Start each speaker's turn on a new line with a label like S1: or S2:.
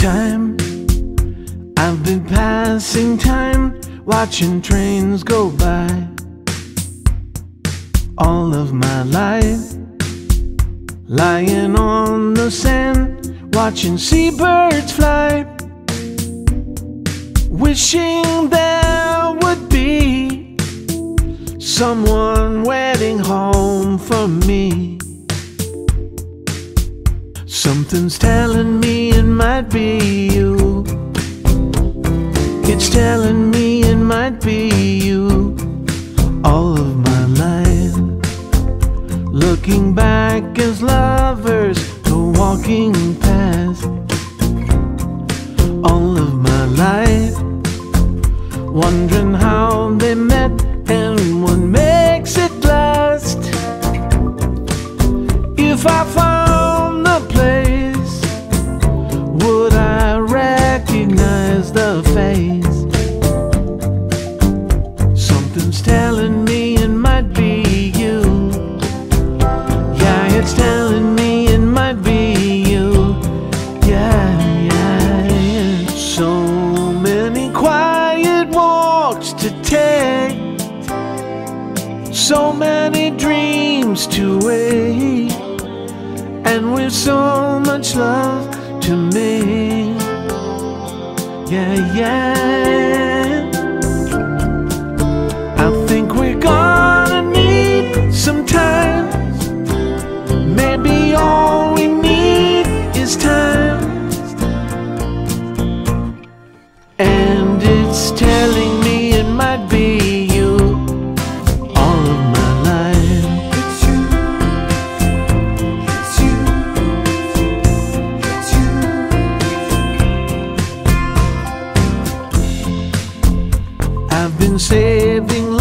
S1: time. I've been passing time, watching trains go by. All of my life, lying on the sand, watching seabirds fly. Wishing there would be someone waiting home for me. Something's telling me it might be you. It's telling me it might be you. All of my life, looking back as lovers go walking past. All of my life, wondering So many dreams to wait. And with so much love to me. Yeah, yeah. I've been saving